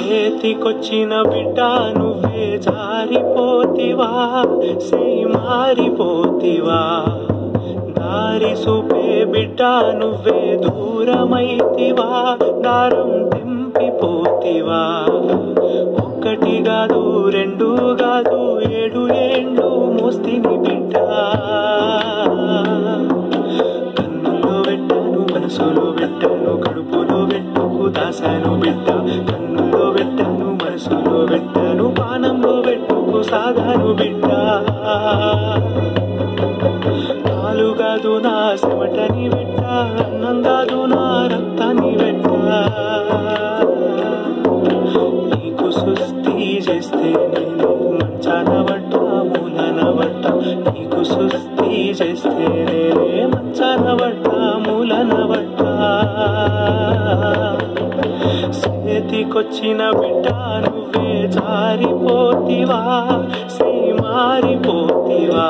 చేతికొచ్చిన బిడ్డ నువ్వే జారిపోతివా సై మారిపోతివా. దారి సూపే బిడ్డ నువ్వే దూరమైతివా దారం తెంపిపోతివా. ఒక్కటి కాదు రెండు కాదు ఏడు ఏండు మోస్తిని బిడ్డ. కడుపులో పెట్టుకు దాసాను బిడ్డ కన్నులో పెట్టాను మనసులో పెట్టాను పానంలో పెట్టుకు సాగాను బిడ్డ. పాలు కాదు నా చెమటని బిడ్డ అన్నం కాదు నా రక్తాన్ని బిడ్డ నీకు సుస్థి చేస్తే నేను మంచాన పట్ట మూలన పట్ట. నీకు సుస్థి చేస్తే నేనే మంచాన పట్ట మూలన పట్ట. ఇంటికొచ్చిన బిడ్డ నువ్వే జారిపోతివా సై మారిపోతివా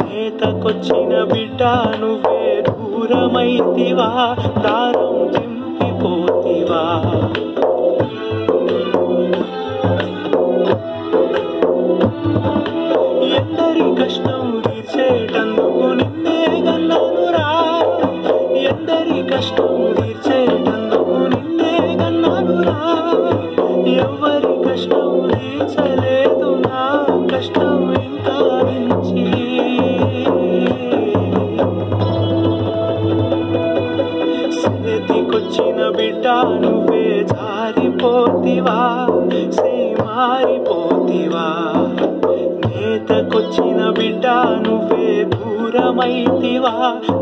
నేతకొచ్చిన బిడ్డ నువ్వే దూరమైతివా దారం తెంపిపోతివా ఎందరి కష్ట ఎవరి కష్టం తీర్చలేదు నా కష్టం ఇంకా మించి? సన్నిధికొచ్చిన బిడ్డ నువ్వే జారిపోతివా సై మారిపోతివా? నేతకొచ్చిన బిడ్డ నువ్వే దూరమైతివా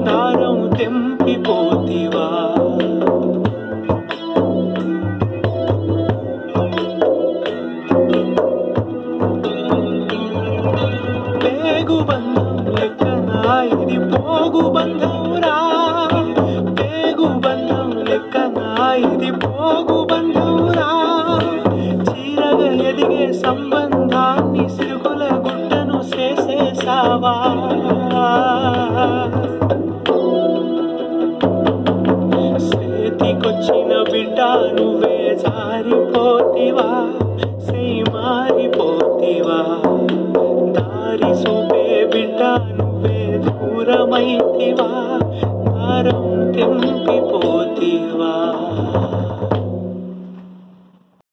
దారం తెంపిపోతివా? ఇది పోగు బంధంరా పేగు బంధం లెక్కన ఇది పోగు బంధంరా చీరగా ఎదిగే సంబంధాన్ని సిరుగుల గుడ్డను చేసేసావా చేతికొచ్చిన బిడ్డ నువ్వే జారిపోతివా సై మారిపోతివా దారి సూపే బిడ్డ నువ్వే దూరమైతివా దారం తెంపిపోతివా.